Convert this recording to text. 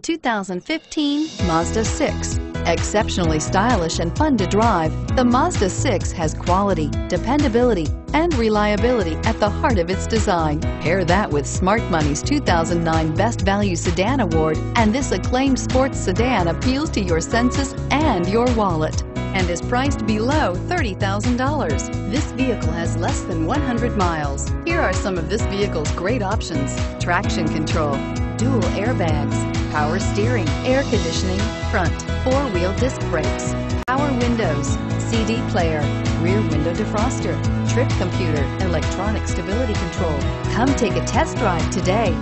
2015 Mazda 6. Exceptionally stylish and fun to drive, the Mazda 6 has quality, dependability, and reliability at the heart of its design. Pair that with Smart Money's 2009 Best Value Sedan Award, and this acclaimed sports sedan appeals to your senses and your wallet and is priced below $30,000. This vehicle has less than 100 miles. Here are some of this vehicle's great options. Traction control, dual airbags, power steering, air conditioning, front, four-wheel disc brakes, power windows, CD player, rear window defroster, trip computer, electronic stability control. Come take a test drive today.